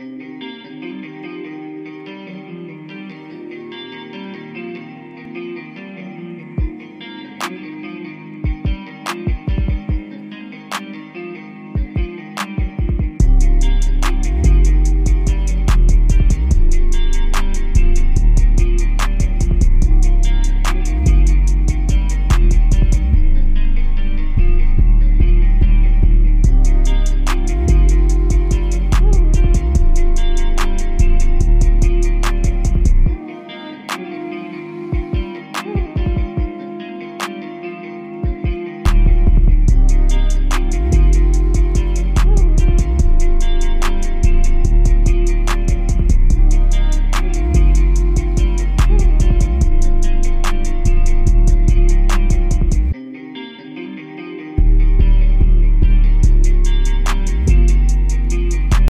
Mm-hmm.